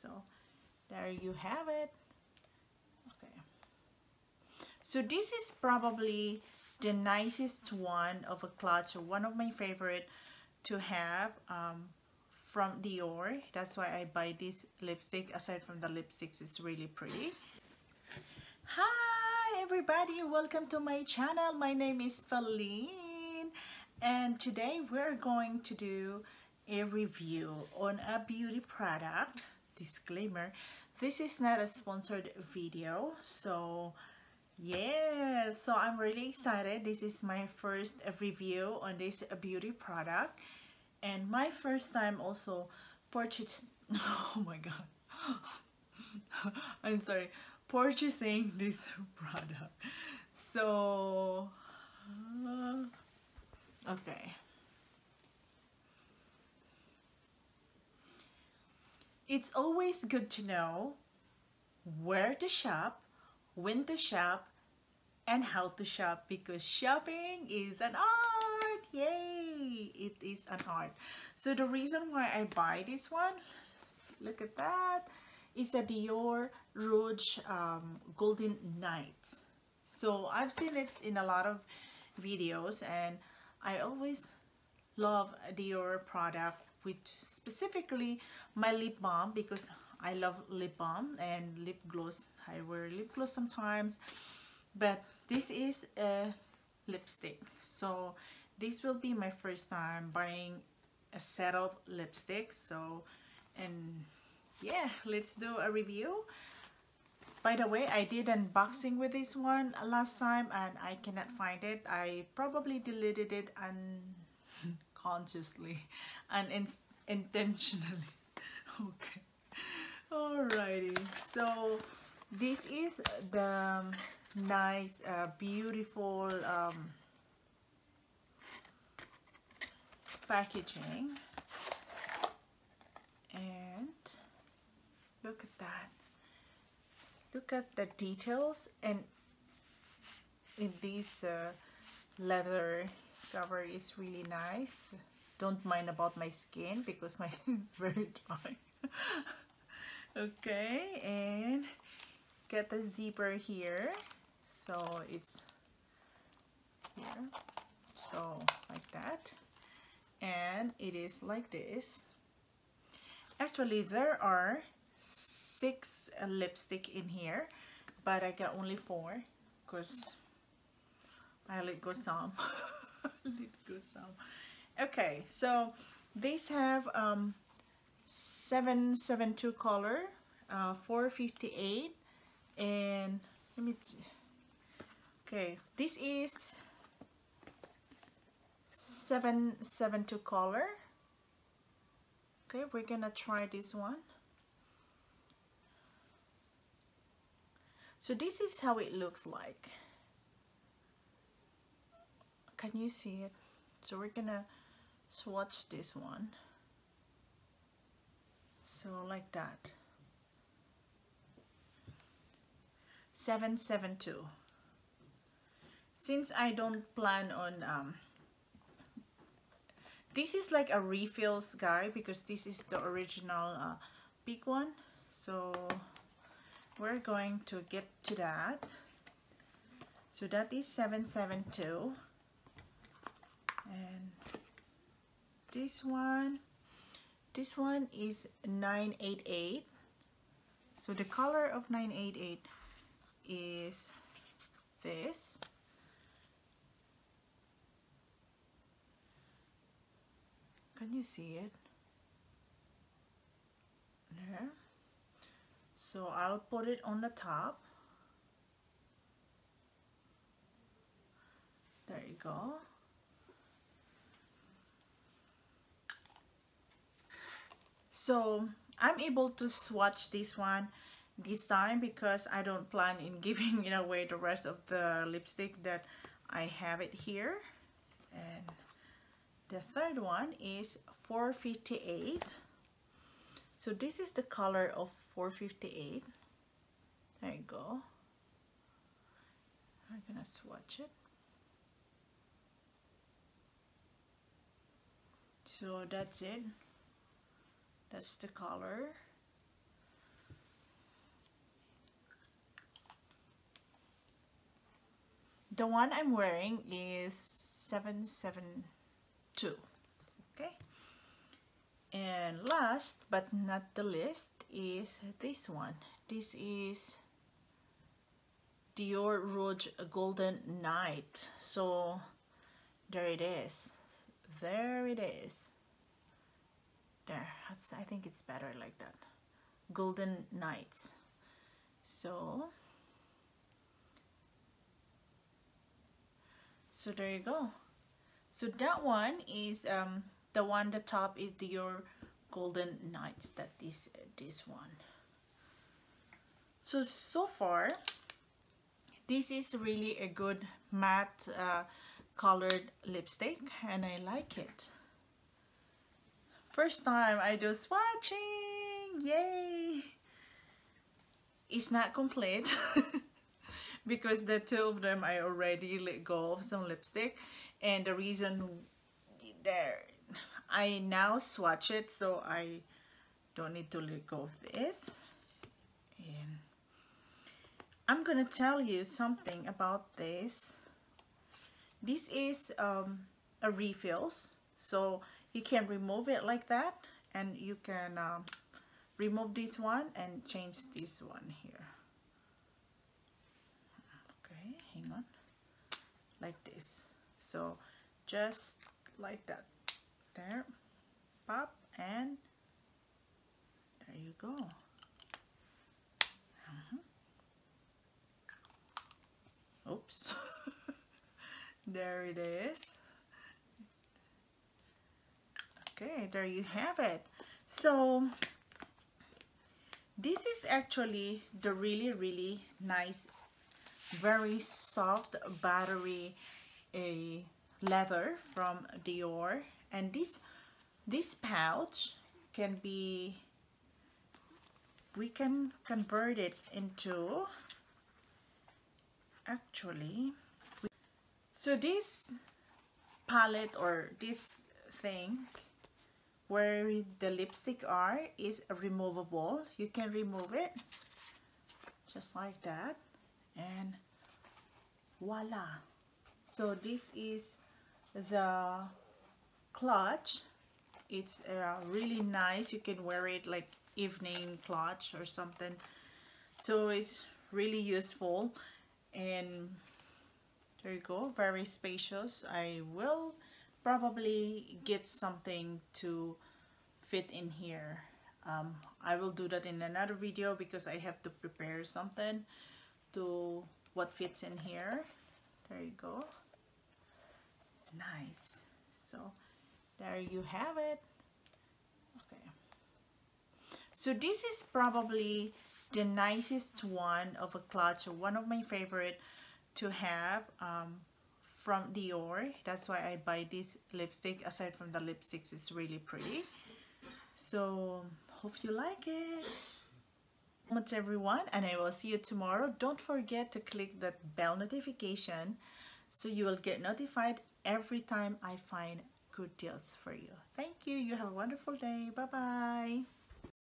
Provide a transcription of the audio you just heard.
so there you have it. Okay. So this is probably the nicest one of a clutch one of my favorite to have um, from Dior. That's why I buy this lipstick aside from the lipsticks it's really pretty. Hi everybody. Welcome to my channel. My name is Feline and today we're going to do a review on a beauty product disclaimer this is not a sponsored video so yeah so I'm really excited. This is my first review on this beauty product and my first time also purchasing oh my god. I'm sorry purchasing this product. So uh, okay it's always good to know where to shop when to shop and how to shop because shopping is an art. Yay! It is an art. So the reason why I buy this one look at that is a Dior Rouge um, Golden Nights so I've seen it in a lot of videos and I always love Dior product with specifically my lip balm because I love lip balm and lip gloss. I wear lip gloss sometimes but this is a lipstick. So this will be my first time buying a set of lipsticks. So and yeah let's do a review. By the way I did unboxing with this one last time and I cannot find it. I probably deleted it unconsciously and intentionally. Okay. Alrighty. So this is the nice uh, beautiful um, packaging. And look at that. Look at the details and in this uh, leather cover is really nice. Don't mind about my skin because my skin is very dry. Okay and get the zipper here. So it's here. So like that. And it is like this. Actually there are six uh, lipstick in here but I got only four because I let go some some. Okay so these have um 772 color uh 458 and let me okay this is 772 color. Okay we're gonna try this one. So this is how it looks like can you see it? So we're gonna swatch this one. So like that. 772 since I don't plan on um, this is like a refills guy because this is the original uh, big one. So we're going to get to that. So that is 772 and this one this one is 988 so the color of 988 is this. Can you see it? There. So I'll put it on the top. There you go so I'm able to swatch this one this time because I don't plan in giving it away the rest of the lipstick that I have it here. And the third one is 458 so this is the color of 458 there you go. I'm gonna swatch it. So that's it that's the color. The one I'm wearing is 772. Okay. And last but not the least is this one. This is Dior Rouge Golden Night. So there it is. There it is there. I think it's better like that. Golden Nights so so there you go. So that one is um the one the top is the Dior golden nights that is this this one. So so far this is really a good matte uh, colored lipstick and I like it first time I do swatching yay. It's not complete because the two of them I already let go of some lipstick. And the reason there I now swatch it so I don't need to let go of this. And I'm gonna tell you something about this. This is um, a refills. So you can remove it like that and you can um, remove this one and change this one here. Okay hang on. Like this. So just like that. There. Pop and there you go. Uh -huh. oops. There it is okay there you have it. So this is actually the really really nice very soft battery a leather from Dior. And this this pouch can be we can convert it into actually so this palette or this thing where the lipstick are is removable. You can remove it just like that. And voila. So this is the clutch. It's uh, really nice. You can wear it like evening clutch or something. So it's really useful. And there you go. Very spacious. I will probably get something to fit in here. Um, I will do that in another video because I have to prepare something to what fits in here. There you go. Nice. So there you have it. Okay. So this is probably the nicest one of a clutch one of my favorite to have. Um, from Dior. That's why I buy this lipstick aside from the lipsticks it's really pretty. So hope you like it. Much everyone and I will see you tomorrow. Don't forget to click that bell notification so you will get notified every time I find good deals for you. Thank you. You have a wonderful day. Bye bye